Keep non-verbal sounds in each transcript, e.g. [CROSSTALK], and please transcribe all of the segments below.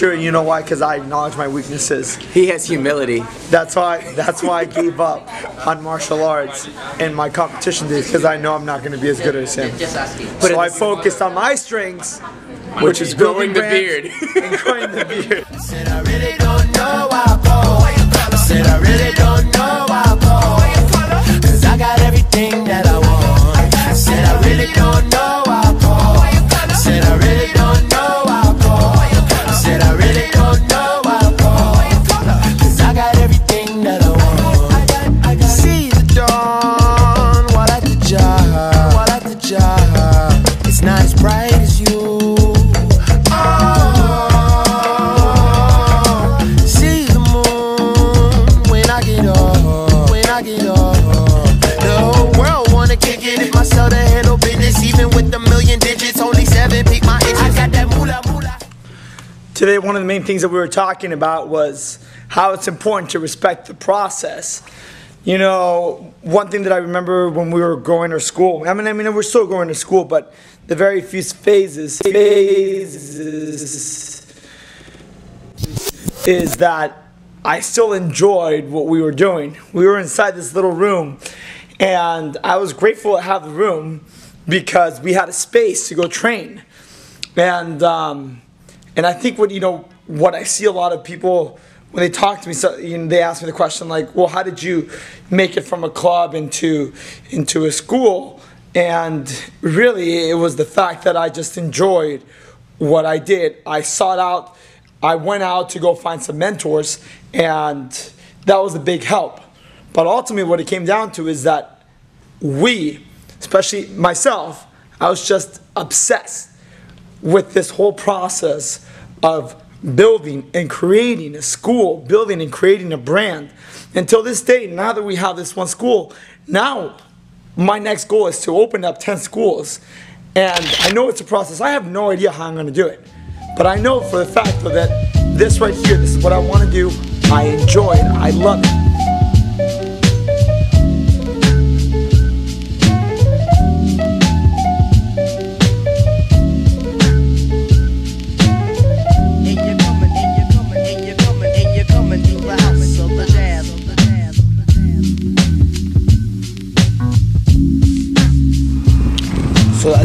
true. You know why? Because I acknowledge my weaknesses. He has humility. That's why. That's why I gave up on martial arts and my competition days because I know I'm not going to be as good as him. So I focused on my strengths, which is growing building the beard. [LAUGHS] and growing the beard. Today, one of the main things that we were talking about was how it's important to respect the process. You know, one thing that I remember when we were going to school, I mean, I mean, we're still going to school, but the very few phases, phases is that I still enjoyed what we were doing. We were inside this little room, and I was grateful to have the room because we had a space to go train. And um, and I think what you know what I see a lot of people when they talk to me, so you know, they ask me the question like, "Well, how did you make it from a club into into a school?" And really, it was the fact that I just enjoyed what I did. I sought out, I went out to go find some mentors, and that was a big help. But ultimately, what it came down to is that we, especially myself, I was just obsessed with this whole process of building and creating a school, building and creating a brand. Until this day, now that we have this one school, now my next goal is to open up 10 schools. And I know it's a process. I have no idea how I'm going to do it. But I know for the fact that this right here, this is what I want to do. I enjoy it. I love it.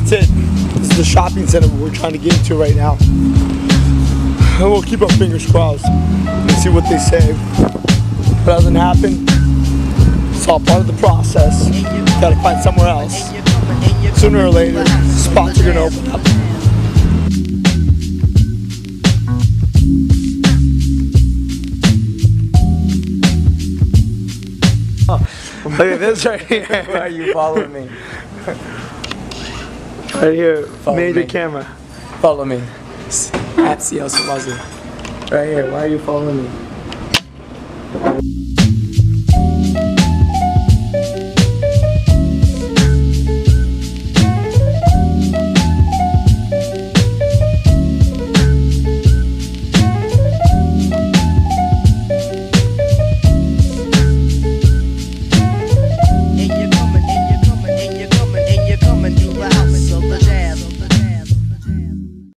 That's it. This is the shopping center we're trying to get into right now. And we'll keep our fingers crossed and see what they say. If it doesn't happen, it's all part of the process. Gotta find somewhere else. Sooner or later, spots are gonna open up. Look at this right here. Why are you following me? [LAUGHS] Right here, Follow major me. camera. Follow me. At CL. Right here. Why are you following me?